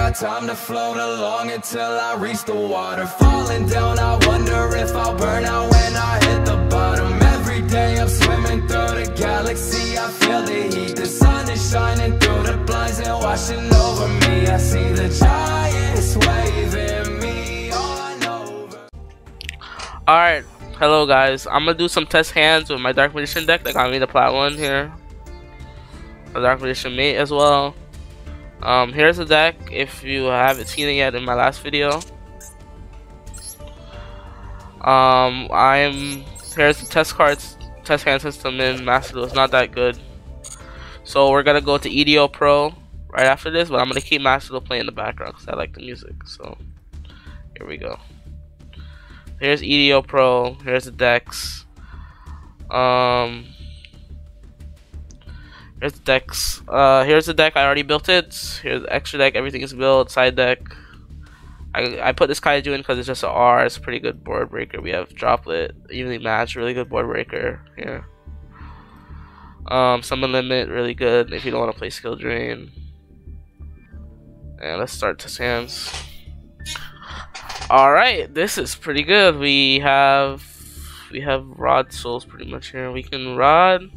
got time to float along until I reach the water Falling down, I wonder if I'll burn out when I hit the bottom Every day I'm swimming through the galaxy, I feel the heat The sun is shining through the blinds and washing over me I see the giants waving me on over Alright, hello guys. I'm gonna do some test hands with my Dark Magician deck that got me the plat one here. A Dark Magician mate as well. Um, here's the deck if you haven't seen it yet in my last video. Um, I'm here's the test cards test hand system in Master Duel. It's not that good. So we're gonna go to EDO Pro right after this, but I'm gonna keep Master Duel playing in the background because I like the music. So here we go. Here's EDO Pro. Here's the decks. Um, here's the decks. Uh, here's the deck. I already built it. Here's the extra deck. Everything is built. Side deck. I, I put this Kaiju in because it's just an R. It's a pretty good board breaker. We have Droplet, evenly match, really good board breaker here. Um, Summon Limit, really good if you don't want to play Skill Drain. And let's start to hands. Alright, this is pretty good. We have we have rod souls pretty much here. We can rod.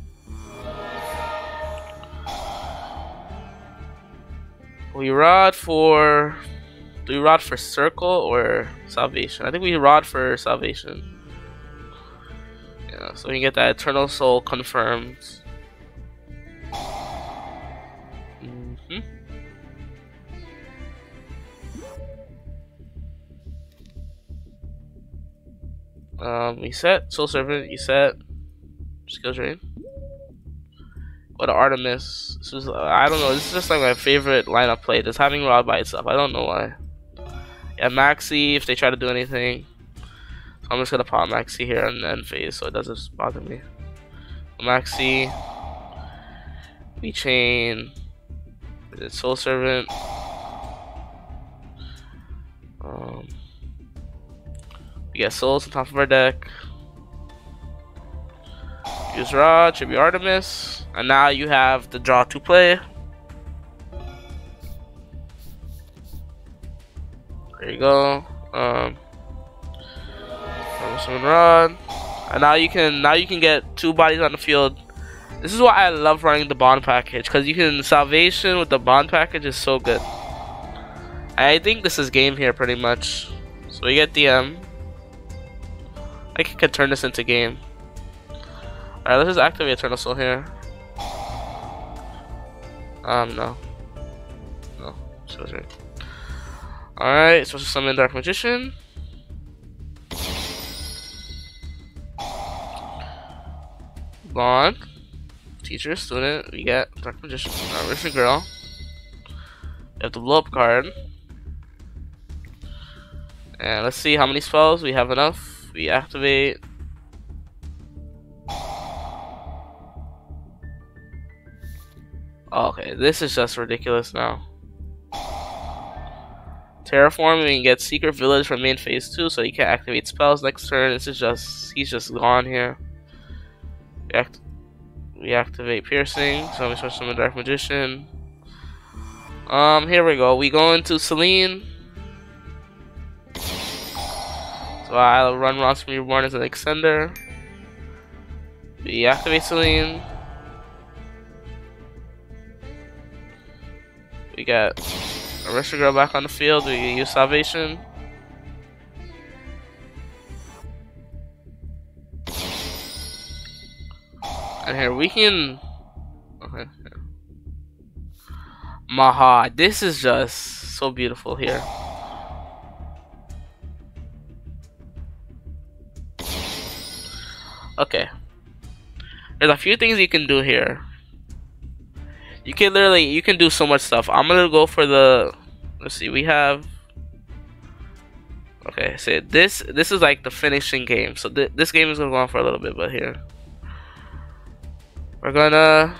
We rod for do we rod for circle or salvation? I think we rod for salvation. Yeah, so we can get that eternal soul confirmed. Mm -hmm. Um, reset, Soul Servant, reset, Skill Drain. What Artemis. This is, uh, I don't know, this is just like my favorite lineup play, just having Rod by itself. I don't know why. Yeah, Maxi, if they try to do anything. So I'm just gonna pop Maxi here and end phase so it doesn't bother me. Maxi. We chain. Soul Servant. Um, we get souls on top of our deck. Use Rod, should be Artemis. And now you have the draw to play. There you go. Um summon Rod. And now you can now you can get two bodies on the field. This is why I love running the bond package because you can salvation with the bond package is so good. I think this is game here pretty much. So we get DM. I could turn this into game. Alright, let's just activate Eternal Soul here. Um, no. No. Alright, supposed to summon Dark Magician. Bond. Teacher, student, we get Dark Magician. Alright, where's the girl? We have the blow up card. And let's see how many spells we have enough we activate okay this is just ridiculous now. Terraform we can get secret village from main phase 2 so he can't activate spells next turn. This is just he's just gone here. We, act activate piercing so we switch to a dark magician. Um here we go. We go into Selene. So I'll run Monster Reborn as an extender. We activate Selene. We got Arista Girl back on the field. We use Salvation. And here we can. Okay. Maha, this is just so beautiful here. Okay. There's a few things you can do here. You can literally, you can do so much stuff. I'm gonna go for the, let's see, we have, okay, so this, this is like the finishing game. So th this game is gonna go on for a little bit, but here. We're gonna,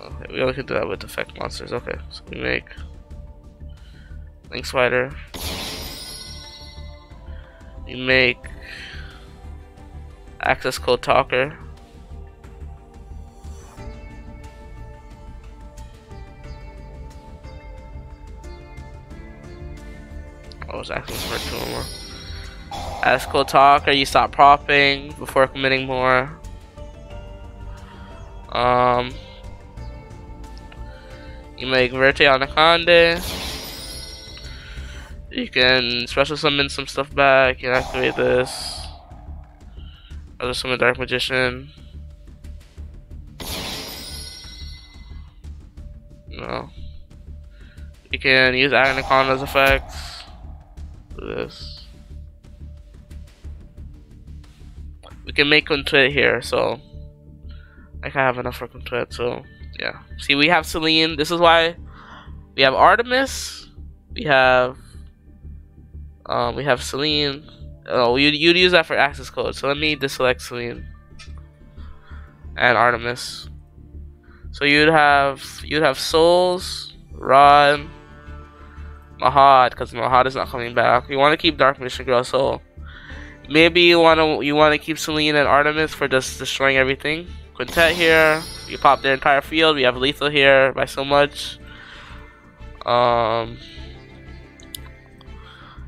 okay, we only can do that with effect monsters. Okay, so we make Link Spider. We make access code talker. Was two more. Ethical talk, or you stop propping before committing more. Um, you make Verte Anaconda. You can special summon some stuff back. Can activate this. Other summon Dark Magician. No. You can use Anaconda's effects. This. We can make Quintet here, so I can have enough for Quintet, so yeah. See, we have Selene. This is why we have Artemis. We have um, we have Selene. Oh, you'd, you'd use that for access code. So let me deselect Selene and Artemis. So you'd have you'd have Souls, Rod, Mahad, because Mahad is not coming back. You want to keep Dark Magician Girl, so maybe you want to you want to keep Selene and Artemis for just destroying everything. Quintet here. You pop their entire field. We have lethal here by so much. Um,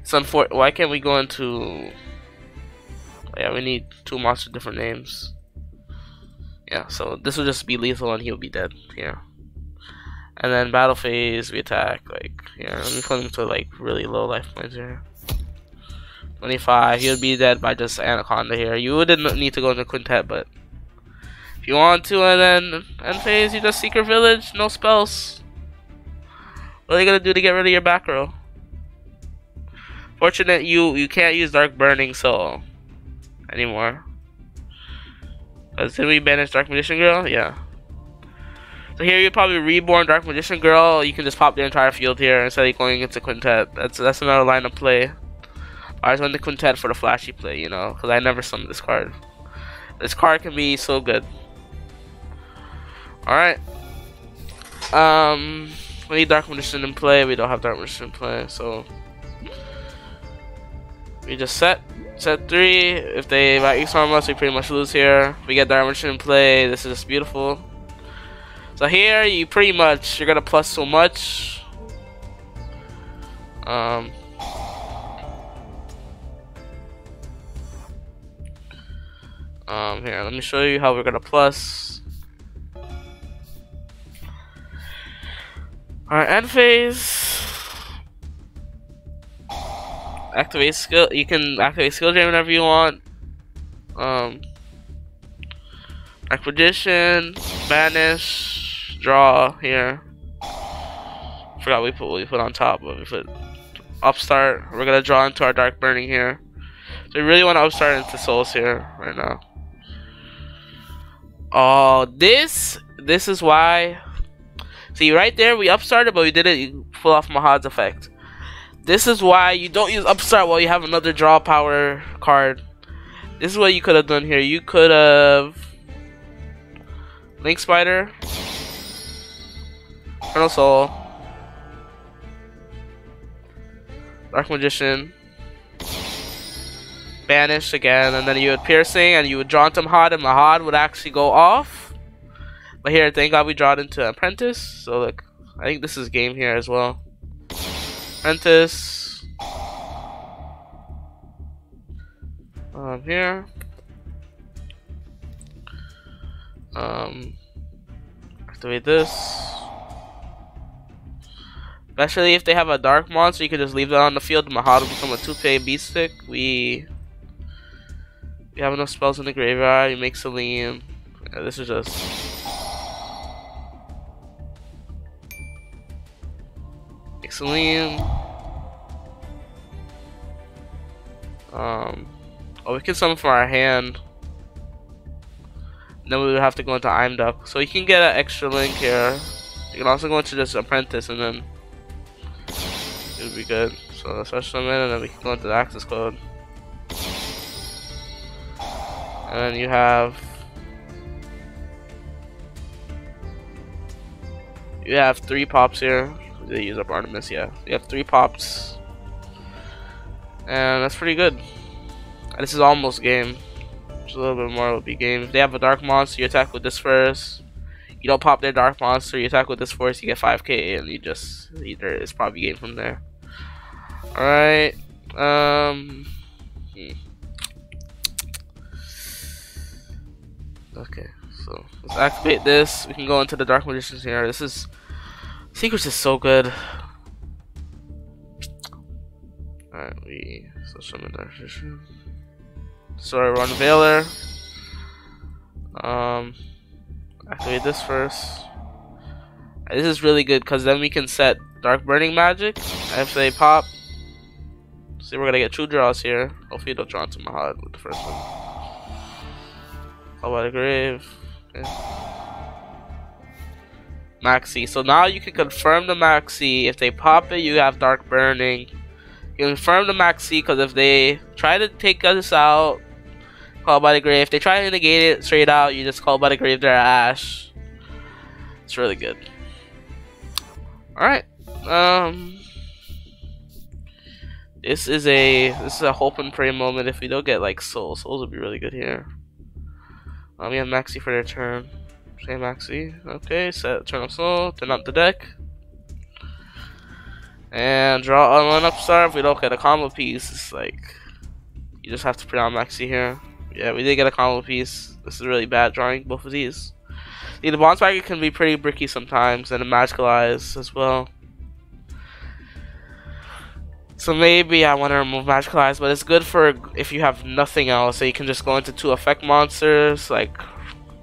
it's unfor- Why can't we go into? Yeah, we need two monster different names. Yeah, so this will just be lethal and he'll be dead here. And then battle phase, we attack like here. Let me put him to like really low life points here. 25. He would be dead by just Anaconda here. You wouldn't need to go into Quintet, but if you want to, and then end phase, you just Secret Village, no spells. What are you gonna do to get rid of your back row? Fortunate you you can't use Dark Burning Soul anymore. Cause did we banish Dark Magician Girl? Yeah. So here you probably reborn Dark Magician Girl. You can just pop the entire field here instead of going into Quintet. That's that's another line of play. I just went to Quintet for the flashy play, you know, because I never summoned this card. This card can be so good. Alright. Um, we need Dark Magician in play. We don't have Dark Magician in play, so we just set set three. If they X arm us, we pretty much lose here. We get Dark Magician in play. This is just beautiful. So here, you pretty much you're gonna plus so much. Um. Um, here, let me show you how we're gonna plus. Alright, end phase. Activate skill. You can activate skill drain whenever you want. Um, acquisition, banish, draw here. Forgot we put what we put on top, but we put upstart. We're gonna draw into our dark burning here. So we really want to upstart into souls here right now. Oh, this this is why. See right there, we upstarted, but we didn't pull off Mahad's effect. This is why you don't use upstart while you have another draw power card. This is what you could have done here. You could have Link Spider, Eternal Soul, Dark Magician, Banish again, and then you would Piercing, and you would draw into Mahad, and Mahad would actually go off. But here, thank God we draw it into Apprentice, so look, I think this is game here as well. Apprentice. Um, here. Um, activate this. Especially if they have a dark monster, you can just leave that on the field. Mahad will become a 2-pay beast stick. We we have enough spells in the graveyard. You make Selene. Yeah, this is just make Selene. Um, oh, we can summon from our hand. Then we would have to go into Imduk. So you can get an extra link here. You can also go into this apprentice and then be good. So let's rush them in and then we can go into the access code. And then you have you have three pops here. They use up Artemis, yeah. You have three pops. And that's pretty good. This is almost game. Just a little bit more will be game. If they have a dark monster, you attack with this first. You don't pop their dark monster, you attack with this first, you get 5k, and you just either it's probably game from there. Alright. Um. Okay, so let's activate this. We can go into the Dark Magicians here. This is Secrets is so good. Alright, we so summon Dark Magician. Sorry, run Veiler. Um, activate this first. This is really good because then we can set Dark Burning Magic. If they pop, see, we're gonna get two draws here. Hopefully, they'll draw into Mahad with the first one. How about the grave? Okay. Maxi. So now you can confirm the Maxi. If they pop it, you have Dark Burning. You confirm the Maxi because if they try to take us out, call by the grave. If they try to negate it straight out, you just call by the grave their ash. It's really good. Alright. Um This is a this is a hope and pray moment if we don't get like souls. Souls would be really good here. Um, we have Maxi for their turn. Say Maxi. Okay, set Eternal Soul, turn up the deck. And draw on one upstart. If we don't get a combo piece, it's like you just have to put on Maxi here. Yeah, we did get a combo piece. This is really bad drawing both of these. The Bondswagger can be pretty bricky sometimes, and the Magical Eyes as well. So maybe I want to remove Magical Eyes, but it's good for if you have nothing else. So you can just go into two effect monsters, like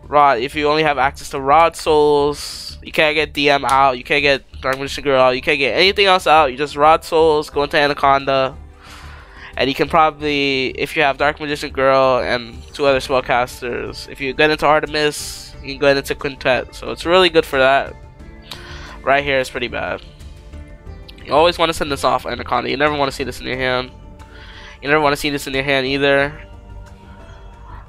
Rod. If you only have access to Rod Souls, you can't get DM out, you can't get Dark Magician Girl out, you can't get anything else out. You just Rod Souls, go into Anaconda, and you can probably, if you have Dark Magician Girl and two other spellcasters, if you get into Artemis, you can go into Quintet. So it's really good for that. Right here is pretty bad. You always want to send this off Anaconda. You never want to see this in your hand. You never want to see this in your hand either.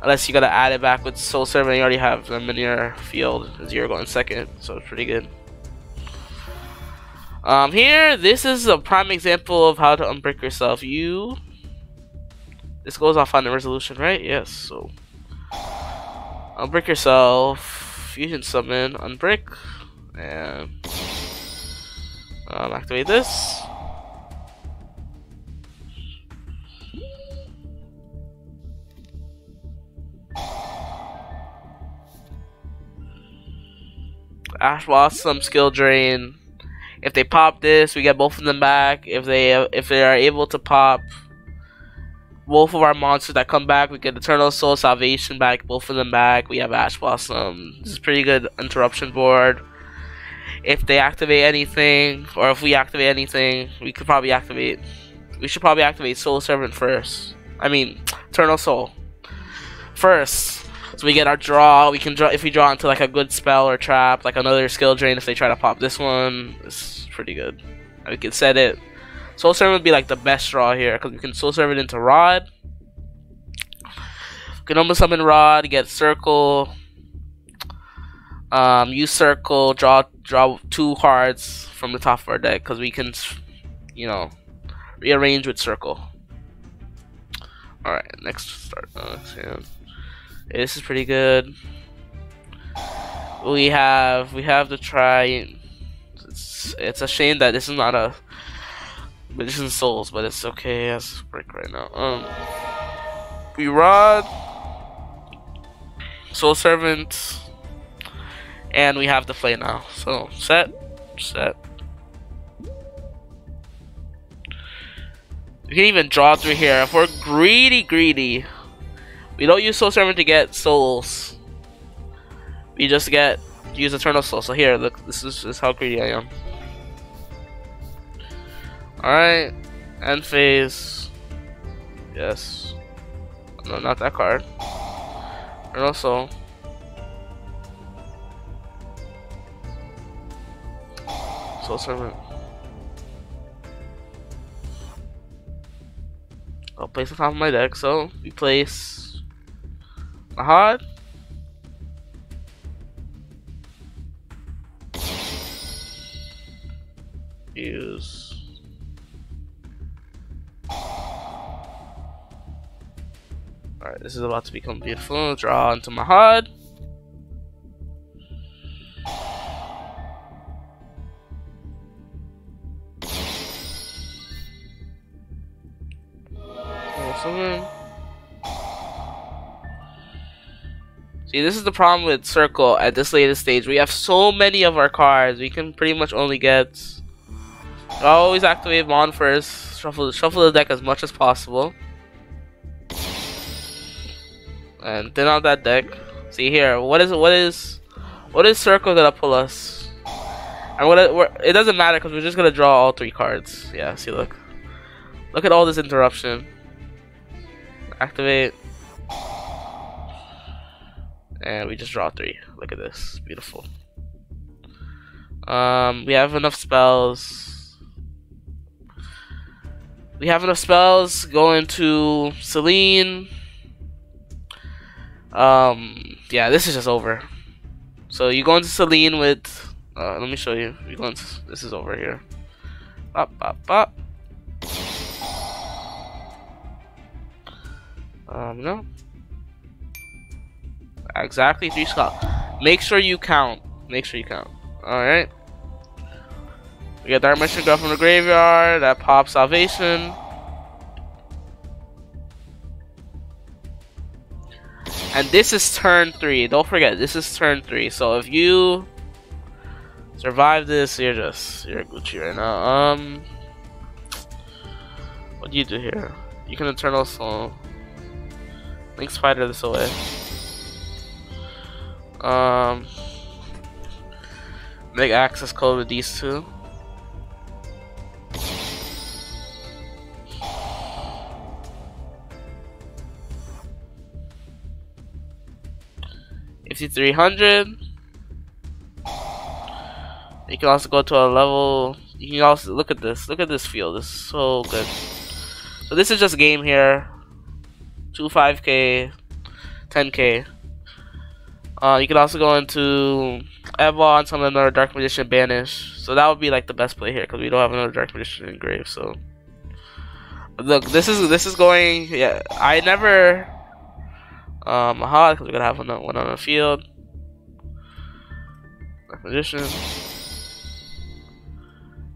Unless you gotta add it back with Soul Servant, you already have them in your field as you're going second, so it's pretty good. Um, here, this is a prime example of how to unbrick yourself. You, this goes off on the resolution, right? Yes. So, unbrick yourself, fusion summon, unbrick, and um, activate this. Ash Blossom skill drain. If they pop this, we get both of them back. If they if they are able to pop both of our monsters that come back, we get Eternal Soul Salvation back, both of them back. We have Ash Blossom. This is pretty good interruption board. If they activate anything, or if we activate anything, we could probably activate. We should probably activate Soul Servant first. I mean, Eternal Soul first. So we get our draw. We can draw if we draw into like a good spell or trap, like another skill drain. If they try to pop this one, it's pretty good. we can set it. Soul Servant would be like the best draw here because we can Soul Servant into Rod. We can almost summon Rod, get Circle, um, use Circle, draw draw two cards from the top of our deck because we can, you know, rearrange with Circle. All right, next start. Uh, this is pretty good. We have we have to try. It's it's a shame that this is not a Magician Souls, but it's okay as break right now. Um, we rod Soul Servant, and we have the play now. So set, set. We can even draw through here. If we're greedy, greedy, we don't use Soul Servant to get souls. We just get use Eternal Soul. So here, look, this is, this is how greedy I am. Alright, end phase. Yes. No, not that card. Eternal Soul. Soul Servant. I'll place on top of my deck, so we place hard. Use. Alright, this is about to become beautiful. Draw into my this is the problem with Circle at this latest stage. We have so many of our cards. We can pretty much only get. Always activate Mon first. Shuffle, shuffle the deck as much as possible. And thin out that deck. See here, what is what is what is Circle gonna pull us? And what it, it doesn't matter because we're just gonna draw all three cards. Yeah, see, look, look at all this interruption. Activate and we just draw three. Look at this, beautiful. Um, we have enough spells. We have enough spells going to Selene. Um, yeah, this is just over. So you go into Selene with. Uh, let me show you. You go into. This is over here. Bop bop bop. Um, no. Exactly three slots. Make sure you count. Make sure you count. Alright. We got Dark Magician Girl from the graveyard. That pops Salvation. And this is turn three. Don't forget, this is turn three. So if you survive this, you're just you're a Gucci right now. Um, what do you do here? You can Eternal Soul. Link Spider this away. Um, make access code with these two. Fifty-three hundred. You can also go to a level. You can also look at this. Look at this field. This is so good. So this is just game here. Two five k, ten k. Uh, you can also go into Ebon, summon another Dark Magician, Banish. So that would be like the best play here because we don't have another Dark Magician in Grave. So look, this is this is going. Yeah, I never um aha because we're gonna have one, one on the field. Dark Magician,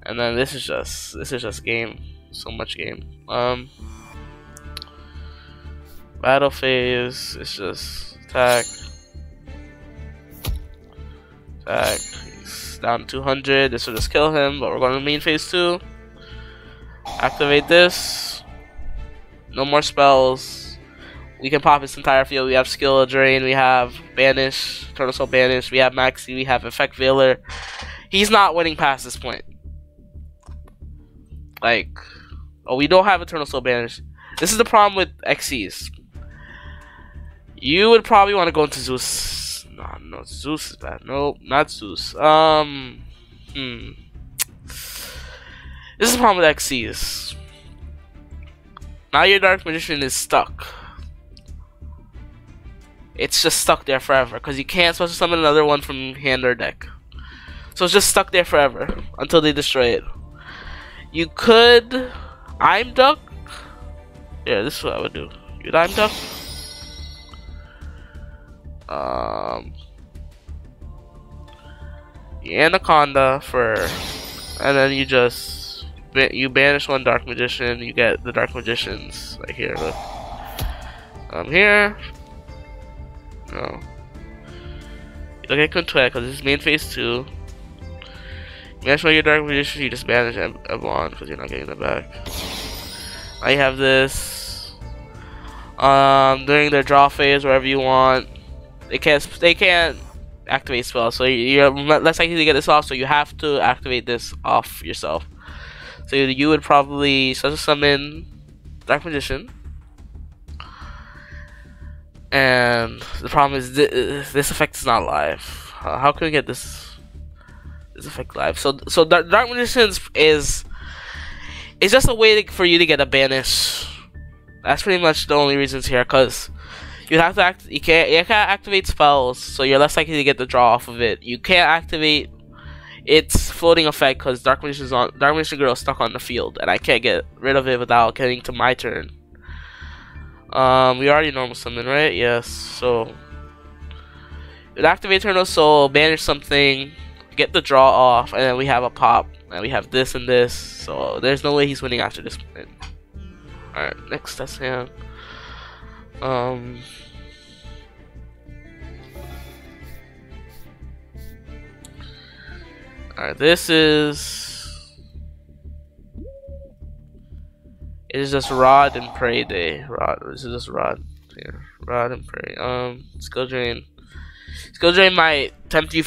and then this is just this is just game. So much game. Um, battle phase. It's just attack. Attack. He's down 200. This will just kill him, but we're going to main phase 2. Activate this. No more spells. We can pop his entire field. We have Skill Drain, we have Banish, Eternal Soul Banish, we have Maxi, we have Effect Veiler. He's not winning past this point. Like, oh, we don't have Eternal Soul Banish. This is the problem with Xyz. You would probably want to go into Zeus no, no, Zeus is bad. No, not Zeus. Um, hmm. This is the problem with Xyz. Now your Dark Magician is stuck. It's just stuck there forever because you can't special summon another one from hand or deck. So it's just stuck there forever until they destroy it. You could Imduk. Yeah, this is what I would do. You'd Imduk. Um, Anaconda for, and then you just you banish one Dark Magician. You get the Dark Magicians right here. Look, um, here. No. Look at Contour because this is main phase two. Banish one your Dark Magician. You just banish a bond because you're not getting it back. I have this. Um, during their draw phase, wherever you want, they can't they can't activate spells, so you're less likely to get this off. So you have to activate this off yourself. So you would probably summon Dark Magician, and the problem is th this effect is not live. Uh, how can we get this this effect live? So so Dark, Dark Magicians is it's just a way to, for you to get a banish. That's pretty much the only reasons here, cause you have to act. You can't. You can't activate spells, so you're less likely to get the draw off of it. You can't activate its floating effect because Dark is on. Dark Magician Girl is stuck on the field, and I can't get rid of it without getting to my turn. Um, we already normal summon, right? Yes. So, activate Eternal Soul, banish something, get the draw off, and then we have a pop, and we have this and this. So there's no way he's winning after this point. All right, next that's him. Um. Alright, this is. It is just Rod and Prey Day. Rod, this is just Rod. Yeah, Rod and Prey. Um, Skill Drain. Skill Drain might tempt you.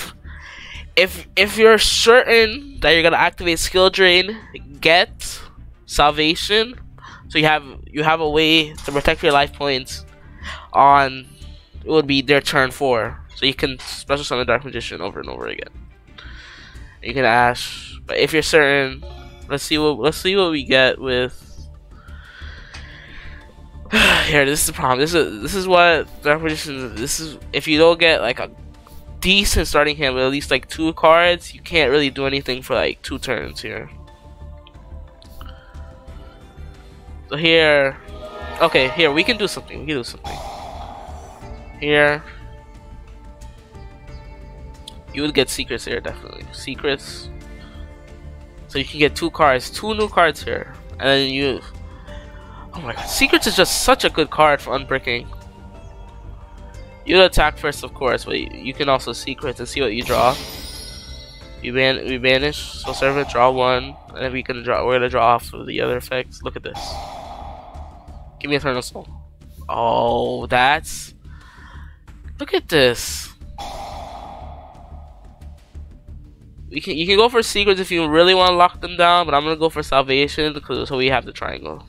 if if you're certain that you're gonna activate Skill Drain, get Salvation so you have you have a way to protect your life points on it would be their turn four. So you can special summon Dark Magician over and over again. You can ash, but if you're certain, let's see what let's see what we get with. Here, this is the problem. This is this is what Dark Magician. This is if you don't get like a decent starting hand with at least like two cards, you can't really do anything for like two turns here. Here, okay, here we can do something. We can do something. Here, you would get secrets here definitely. Secrets. So you can get two cards, two new cards here, and then you. Oh my god, secrets is just such a good card for unbricking. You attack first, of course, but you, can also secret and see what you draw. You ban we banish Soul Servant, draw one, and then we can draw. We're gonna draw off of the other effects. Look at this. Give me Eternal Soul. Oh, that's. Look at this. We can you can go for secrets if you really want to lock them down, but I'm gonna go for salvation because so we have the triangle.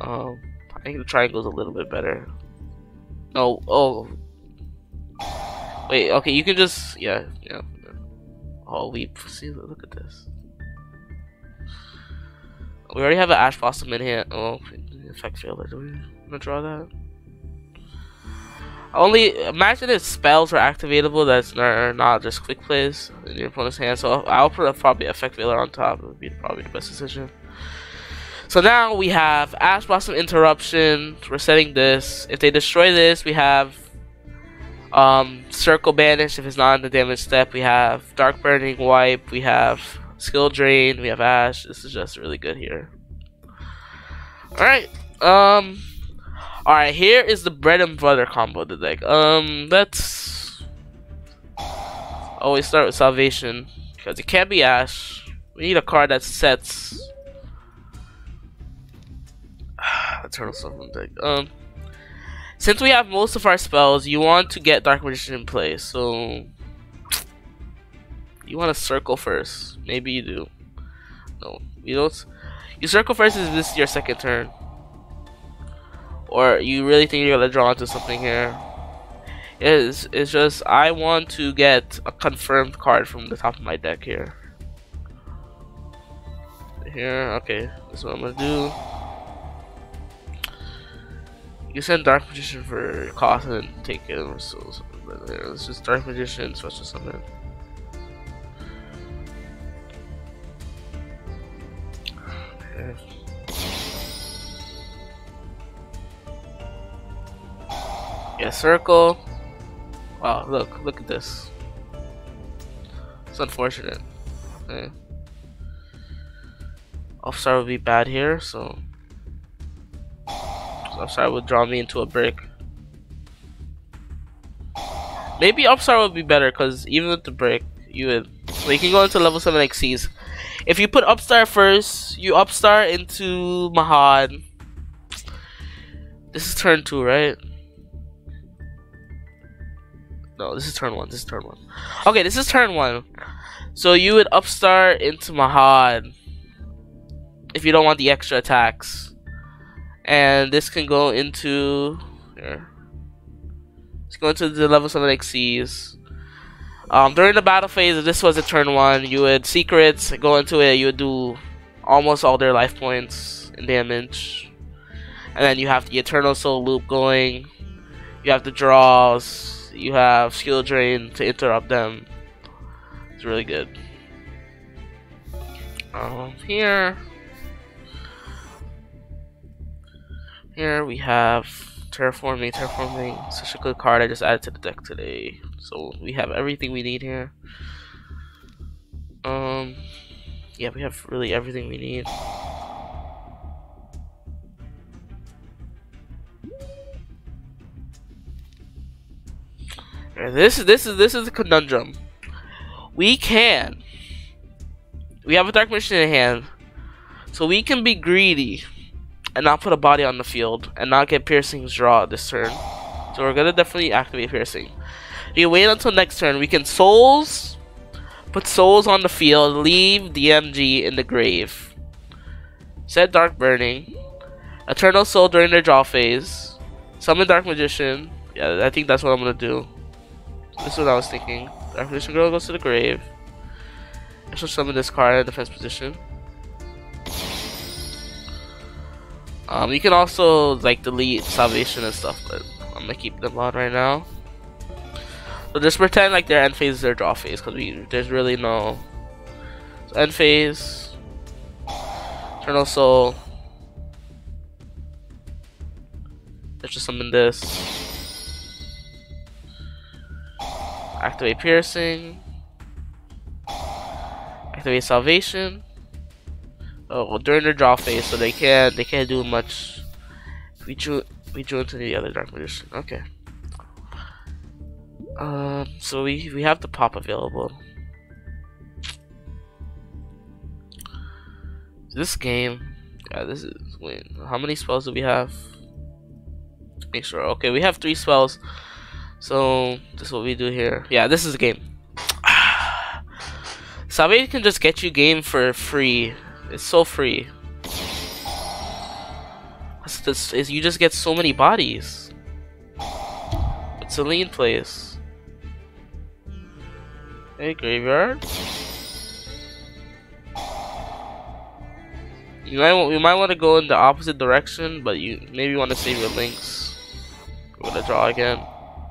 Um, I think the triangle's a little bit better. Oh, oh. Wait, okay, you can just, yeah, yeah. Oh, we see, look at this. We already have an Ash Blossom in here. Oh, Effect Veiler. Do we want to draw that? Only imagine if spells were activatable that's not, not just quick plays in your opponent's hand. So I'll put a probably Effect Veiler on top. It would be probably the best decision. So now we have Ash Blossom Interruption. We're setting this. If they destroy this, we have um, Circle Banish if it's not in the damage step. We have Dark Burning Wipe. We have Skill Drain. We have Ash. This is just really good here. Alright. Um. Alright, here is the bread and butter combo of the deck. Um, let's always start with Salvation. Because it can't be Ash. We need a card that sets Eternal Summon deck. Um, since we have most of our spells, you want to get Dark Magician in play. So you want to circle first. Maybe you do. No, you don't. You circle first. Is this your second turn? Or you really think you're gonna draw into something here? It is it's just I want to get a confirmed card from the top of my deck here. Here, okay, that's what I'm gonna do. You send Dark Magician for cost and take it. So, let's just Dark Magician, special summon. Yeah, circle. Wow, look, look at this. It's unfortunate. Okay. Upstart would be bad here, so Upstart would draw me into a brick. Maybe Upstart would be better because even with the brick, you would. So you can go into level 7 Xyz. If you put Upstart first, you Upstart into Mahad. This is turn 2, right? No, this is turn 1. This is turn 1. Okay, this is turn 1. So you would Upstart into Mahad. If you don't want the extra attacks and this can go into here. Let's go into the level 7 Xyz. Um, during the battle phase, this was a turn 1, you would secrets, go into it, you would do almost all their life points and damage. And then you have the Eternal Soul loop going. You have the draws. You have skill drain to interrupt them. It's really good. Um, here Here we have terraforming, terraforming, such a good card I just added to the deck today. So we have everything we need here. Um, yeah, we have really everything we need. This is this is this is a conundrum. We can. We have a dark magician in hand, so we can be greedy and not put a body on the field and not get piercing's draw this turn. So we're gonna definitely activate piercing. You wait until next turn. We can souls, put souls on the field, leave DMG in the grave. Set dark burning, eternal soul during their draw phase, summon dark magician. Yeah, I think that's what I'm gonna do. This is what I was thinking. Dark magician girl goes to the grave. I shall summon this card in defense position. Um, you can also like delete salvation and stuff, but I'm gonna keep them on right now. So just pretend like their end phase is their draw phase, because we there's really no so end phase, Eternal Soul. Let's just summon this. Activate Piercing. Activate Salvation. Oh, well, during their draw phase, so they can't they can't do much. We drew we drew into the other Dark Magician. Okay. Um, so we we have the pop available. This game, yeah, this is wait. How many spells do we have? Make sure. Okay, we have three spells. So this is what we do here. Yeah, this is the game. Salvation can just get you game for free. It's so free. Just, it's, you just get so many bodies. It's a lean place. Hey, graveyard. You might you might want to go in the opposite direction, but you maybe want to save your links. We're gonna draw again.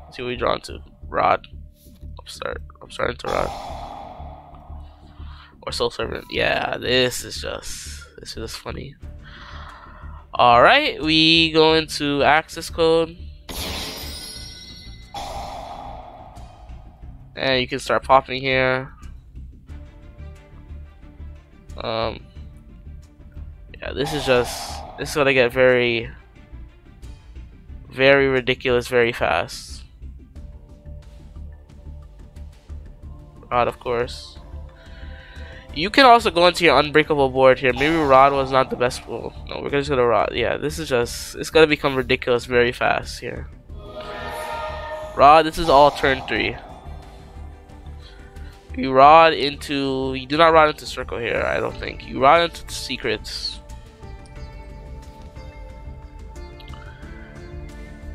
Let's see what we draw into. Rod. I'm start. I'm starting to rod. Or soul servant. Yeah, this is just this is just funny. All right, we go into access code. And you can start popping here. Um yeah this is just this is gonna get very very ridiculous very fast. Rod of course. You can also go into your unbreakable board here. Maybe Rod was not the best well no we're just gonna Rod. Yeah this is just it's gonna become ridiculous very fast here. Rod this is all turn 3 you rod into. You do not rod into circle here. I don't think you rod into secrets.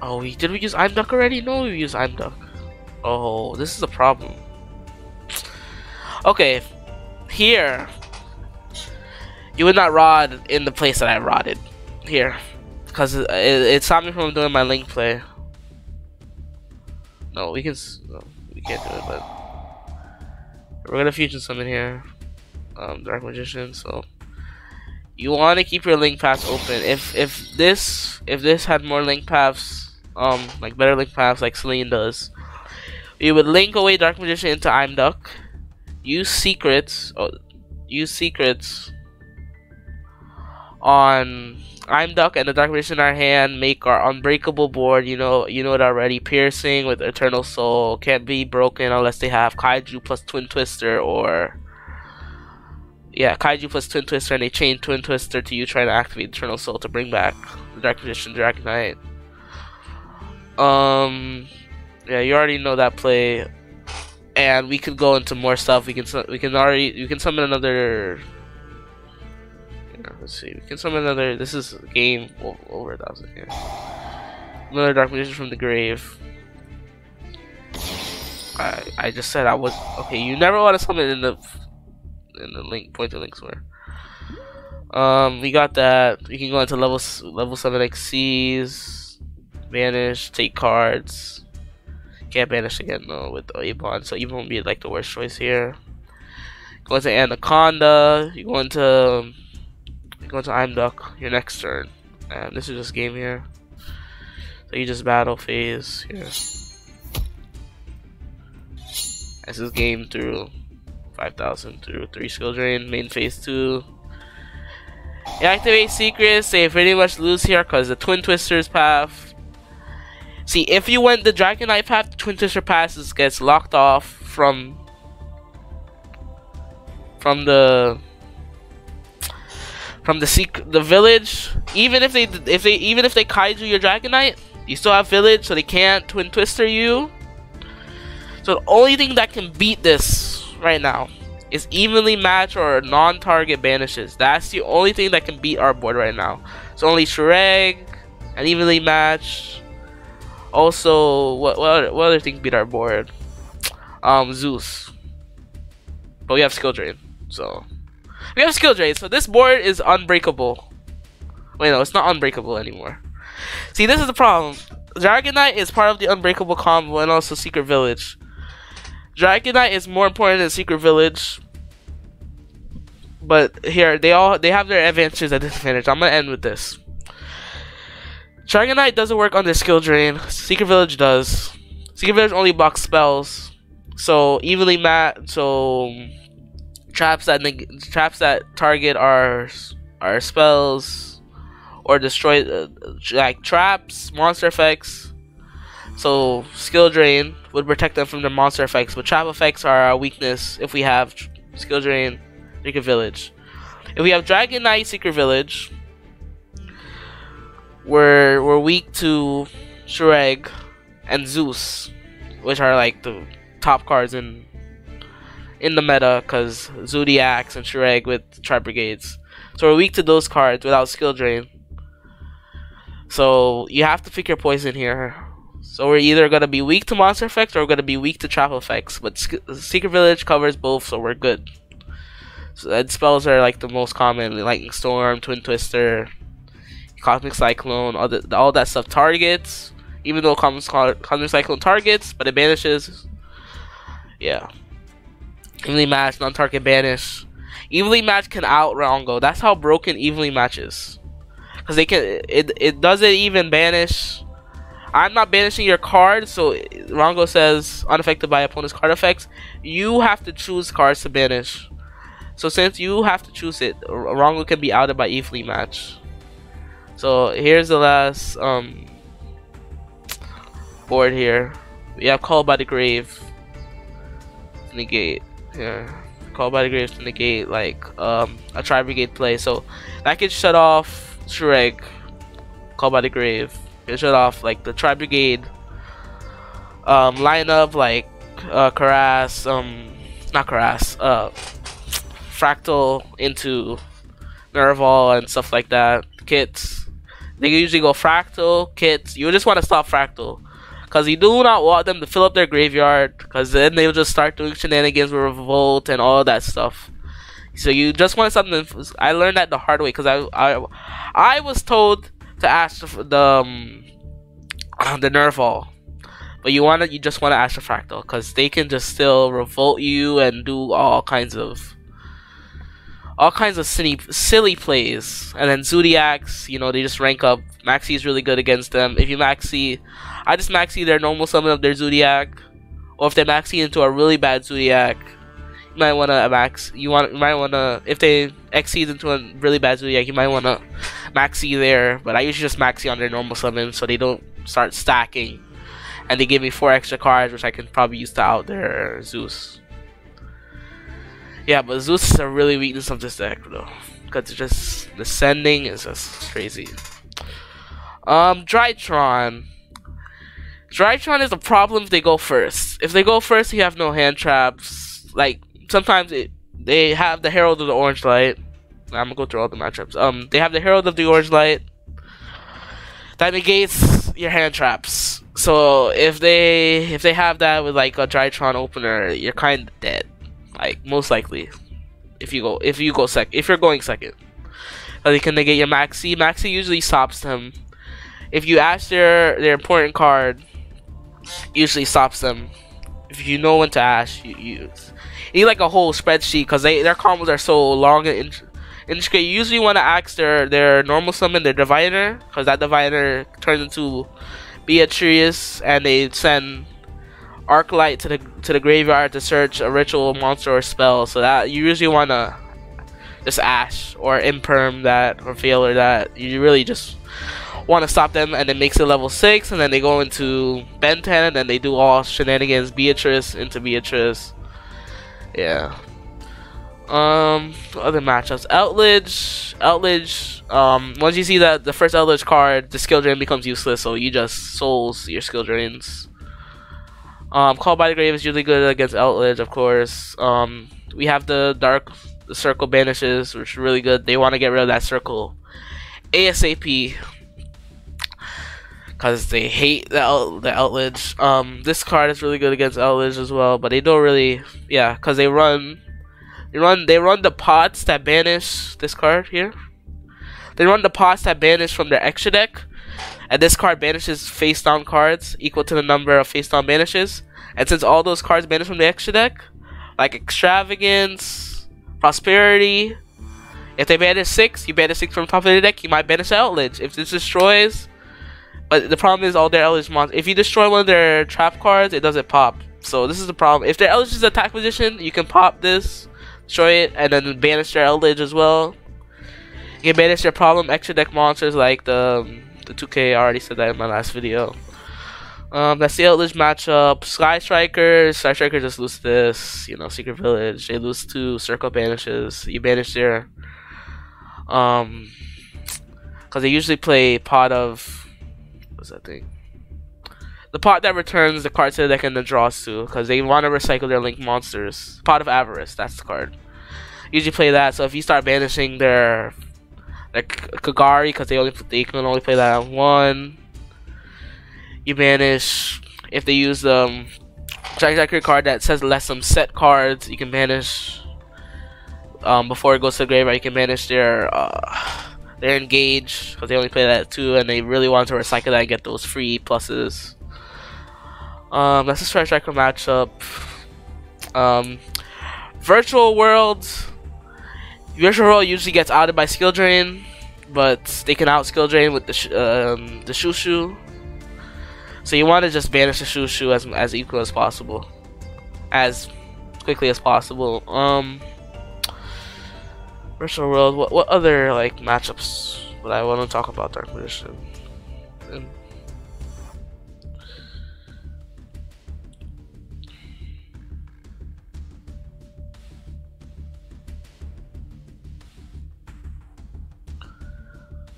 Oh, we did we use Imduk already? No, we used Imduk. Oh, this is a problem. Okay, here you would not rod in the place that I rotted. here because it, it, it, stopped me from doing my link play. No, we can. No, we can't do it, but. We're gonna fusion summon here. Um, Dark Magician, so you want to keep your link paths open. If if this if this had more link paths, um, like better link paths like Selene does, you would link away Dark Magician into I'm Imduk, use secrets, oh, use secrets on Imduk and the Dark Magician in our hand, make our unbreakable board, you know you know it already, piercing with Eternal Soul, can't be broken unless they have Kaiju plus Twin Twister or yeah, Kaiju plus Twin Twister and they chain Twin Twister to you trying to activate Eternal Soul to bring back the Dark Magician Dragon Knight. Um yeah, you already know that play. And we could go into more stuff. We can we can already you can summon another let's see. We can summon another. This is a game over a thousand. Yeah. Another Dark Magician from the grave. I I just said I was okay. You never want to summon in the in the link point pointer links where. Um, we got that. We can go into level level seven Xyz, banish, take cards. Can't banish again though with Ebon, so Ebon would be like the worst choice here. Go into Anaconda. You go into go to I'm Imduk your next turn. And this is just game here. So you just battle phase here. This is game through 5000 through 3 skill drain, main phase 2. You activate secrets, they pretty much lose here because the Twin Twisters path. See, if you went the Dragon Knight path, the Twin Twister passes gets locked off from from the from the secret the village. Even if they if they even if they kaiju your Dragon Knight, you still have village, so they can't Twin Twister you. So the only thing that can beat this right now is evenly match or non-target banishes. That's the only thing that can beat our board right now. So only Shuraig and evenly match. Also, what what other, what other thing beat our board? Um, Zeus. But we have skill drain, so we have skill drain. So this board is unbreakable. Wait, no, it's not unbreakable anymore. See, this is the problem. Dragon Knight is part of the unbreakable combo and also Secret Village. Dragon Knight is more important than Secret Village. But here, they all they have their advantages and disadvantages. I'm gonna end with this. Dragon Knight doesn't work on the skill drain. Secret Village does. Secret Village only blocks spells. So evenly mat so traps that traps that target our our spells or destroy uh, like traps, monster effects. So skill drain would protect them from the monster effects, but trap effects are a weakness if we have skill drain, Secret Village. If we have Dragon Knight, Secret Village, we're we're weak to Shuraig and Zeus, which are like the top cards in in the meta because Zodiacs and Shuraig with Tri Brigades. So we're weak to those cards without skill drain. So you have to pick your poison here. So we're either gonna be weak to monster effects or we're gonna be weak to trap effects. But Secret Village covers both, so we're good. So spells are like the most common, Lightning Storm, Twin Twister, Cosmic Cyclone, all, the, all that stuff targets. Even though Cosmic Cyclone targets, but it banishes. Yeah. Evenly match, non-target banish. Evenly match can out Rongo. That's how broken evenly matches. Cause they can it it doesn't even banish I'm not banishing your card, so Rongo says unaffected by opponent's card effects. You have to choose cards to banish. So since you have to choose it, Rongo can be outed by evenly match. So here's the last um, board here. We have Called by the Grave negate. Yeah. Called by the Grave to negate like um, a Tri Brigade play. So that can shut off Shuraig. Called by the Grave it shut off like the Tri Brigade um, lineup, like uh, Kerass, um, not Kerass, uh, Fraktall into Nervall and stuff like that. Kits. They usually go Fraktall, Kits. You just want to stop Fraktall. Because you do not want them to fill up their graveyard. Because then they'll just start doing shenanigans with Revolt and all that stuff. So you just want something. I learned that the hard way because I, I I was told to ask the um, the. But you wanna you just wanna ask the Fraktall because they can just still revolt you and do all kinds of all kinds of silly silly plays. And then Zodiacs, you know, they just rank up. Maxi is really good against them. If you Maxi, I just Maxi their normal summon of their Zodiac, or if they Maxi into a really bad Zodiac, you might wanna max. You want you might wanna if they exceed into a really bad Zodiac, you might wanna Maxi there. But I usually just Maxi on their normal summon so they don't start stacking. And they give me four extra cards, which I can probably use to out their Zeus. Yeah, but Zeus is a really weakness of this deck, though. Because it's just, the sending is just crazy. Um, Drytron. Drytron is a problem if they go first. If they go first, you have no hand traps like sometimes it, they have the Herald of the Orange Light. I'm gonna go through all the matchups. Um, they have the Herald of the Orange Light that negates your hand traps. So if they if they have that with like a Drytron opener, you're kind of dead. Like most likely, if you go if you go sec if you're going second, but they can negate your Maxi. Maxi usually stops them. If you ask their their important card, usually stops them. If you know when to ask, you, use. you need like a whole spreadsheet because they their combos are so long and intricate. You usually want to ask their their normal summon, their diviner, because that diviner turns into Beatrice, and they send Arclight to the to the graveyard to search a ritual monster or spell. So that you usually want to just ash or imperm that or fail or that. You really just want to stop them, and it makes it level six, and then they go into Benten, and then they do all shenanigans. Beatrice into Beatrice. Yeah. Um, other matchups. Outledge, Outledge. Um, once you see that the first Outledge card, the skill drain becomes useless, so you just souls your skill drains. Um, Call by the Grave is usually good against Outledge, of course. Um, we have the Dark Circle banishes, which is really good. They want to get rid of that circle ASAP because they hate the out, the. Um, this card is really good against Outledge as well, but they don't really, yeah, because they run they run they run the pots that banish this card here. They run the pots that banish from their extra deck. And this card banishes face down cards equal to the number of face down banishes. And since all those cards banish from the extra deck, like extravagance, prosperity, if they banish six, you banish six from top of the deck, you might banish the Outledge. If this destroys but the problem is all their Outledge monsters if you destroy one of their trap cards, it doesn't pop. So this is the problem. If their Outledge is attack position, you can pop this destroy it, and then banish their Eldritch as well. You can banish their problem extra deck monsters like the um, the 2K. I already said that in my last video. Um, that's the Eldritch matchup. Sky Strikers. Sky Strikers just lose this. You know, Secret Village. They lose two Circle banishes. You banish their um, because they usually play pot of what's that thing? The pot that returns the cards to the deck and then draws two, because they want to recycle their link monsters. Pot of Avarice, that's the card. Usually play that. So if you start banishing their their Kagari, because they only they can only play that on one. You banish if they use the um, Jack card that says less some set cards. You can banish um, before it goes to the graveyard. You can banish their uh, their engage because they only play that too, and they really want to recycle that and get those free pluses. Um, that's a Sky Striker matchup. Um, Virtual Worlds. Virtual World usually gets outed by Skill Drain, but they can out Skill Drain with the sh um, the Shushu. So you want to just banish the Shushu as as equal as possible, as quickly as possible. Um, Virtual World. What what other like matchups would I want to talk about Dark Magician? And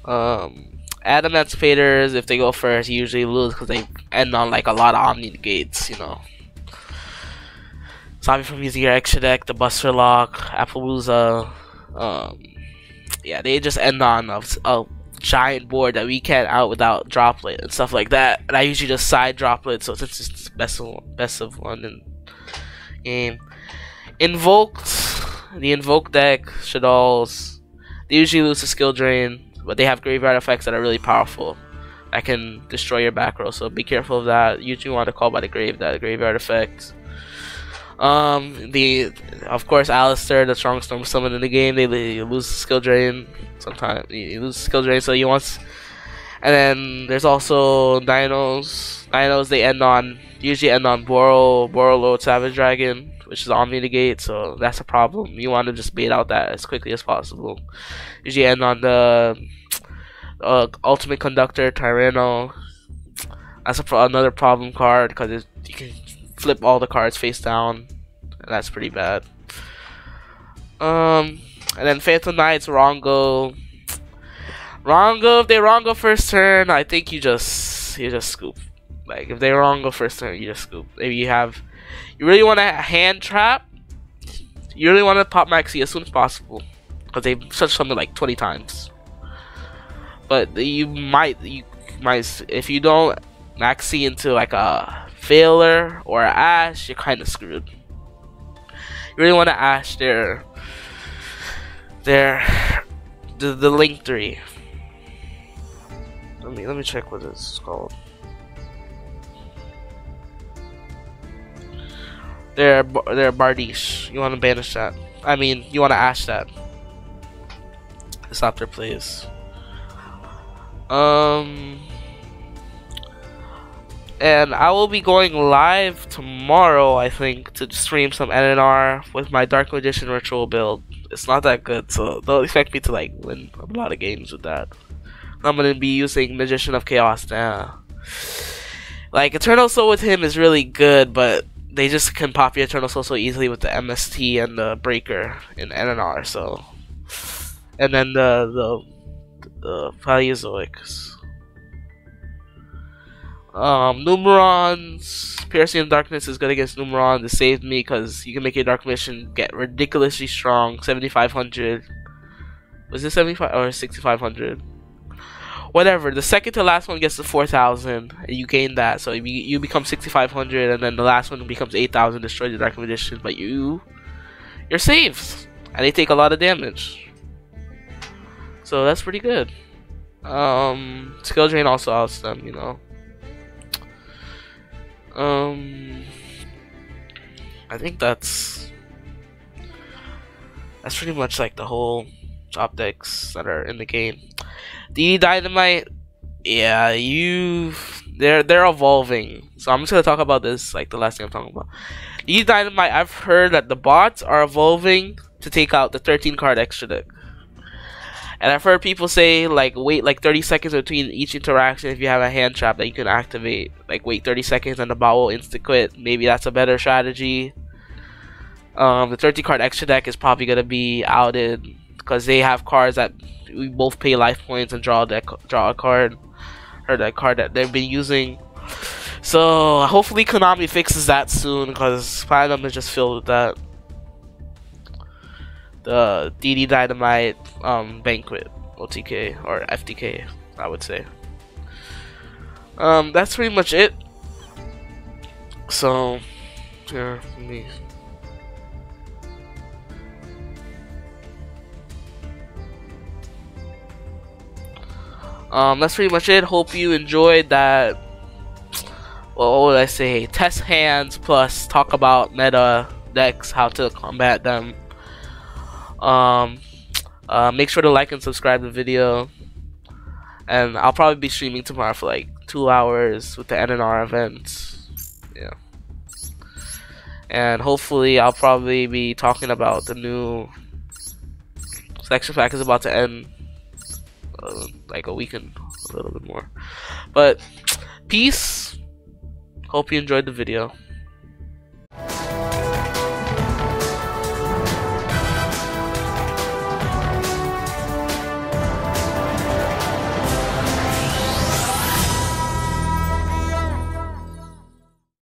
Um, Adamancipators, if they go first, usually lose because they end on like a lot of Omni Gates, you know. Zombie from using your extra deck, the Buster Lock, Appollousa. Um, yeah, they just end on a, a, giant board that we can't out without Droplet and stuff like that. And I usually just side Droplet, so it's just best of, best of one in game. Invoked, the Invoke deck should all. They usually lose the skill drain but they have graveyard effects that are really powerful that can destroy your back row. So be careful of that. You do want to call by the grave that graveyard effect. Um, the of course Aleister, the strongest storm summon in the game, they, they lose skill drain. Sometimes you lose skill drain, so you want. And then there's also dinos. Dinos they end on usually end on Boro, Borreload Savage Dragon, which is Negate, so that's a problem. You want to just bait out that as quickly as possible. Usually end on the uh, Ultimate Conductor Tyranno. That's a, another problem card because you can flip all the cards face down, that's pretty bad. Um, and then Phantom Knights, Rongo. Rongo, if they Rongo first turn, I think you just you just scoop. Like if they Rongo first turn, you just scoop. Maybe you have, you really want to hand trap. You really want to pop Maxi as soon as possible, because they've touched something like 20 times but you might you might if you don't maxi into like a failure or ash, you're kind of screwed. You really want to ash their their the the link three. Let me let me check what this is called. They're they're. You want to banish that. I mean, you want to ash that. Stop their plays. Um, and I will be going live tomorrow, I think, to stream some NNR with my Dark Magician Ritual build. It's not that good, so don't expect me to like win a lot of games with that. I'm gonna be using Magician of Chaos now. Like Eternal Soul with him is really good, but they just can pop your Eternal Soul so easily with the MST and the Breaker in NNR. So, and then the the the Paleozoics. Um, Numeron's Piercing Darkness is good against Numeron. This saved me because you can make your Dark Mission get ridiculously strong. 7500. Was it 75 or 6500? Whatever. The second to last one gets to 4000, and you gain that. So you, you become 6500, and then the last one becomes 8000, destroy the Dark Magician. But you, you're saved, and they take a lot of damage. So that's pretty good. Um, skill drain also outs them, you know. Um, I think that's that's pretty much like the whole top decks that are in the game. The dynamite, yeah, you they're they're evolving. So I'm just gonna talk about this like the last thing I'm talking about. The dynamite, I've heard that the bots are evolving to take out the 13 card extra deck. And I've heard people say like wait like 30 seconds between each interaction if you have a hand trap that you can activate. Like wait 30 seconds and the bot will insta quit. Maybe that's a better strategy. Um, the 30 card extra deck is probably gonna be outed because they have cards that we both pay life points and draw deck, draw a card or that card that they've been using. So hopefully Konami fixes that soon because Platinum is just filled with that the DD Dynamite um, Banquet OTK or FTK, I would say. Um, that's pretty much it. So, yeah, me. Um, that's pretty much it. Hope you enjoyed that. Well, what would I say? Test hands plus talk about meta decks, how to combat them. Um, uh, make sure to like and subscribe the video. And I'll probably be streaming tomorrow for like two hours with the NNR event. Yeah. And hopefully I'll probably be talking about the new section pack is about to end uh, like a week and a little bit more. But peace. Hope you enjoyed the video.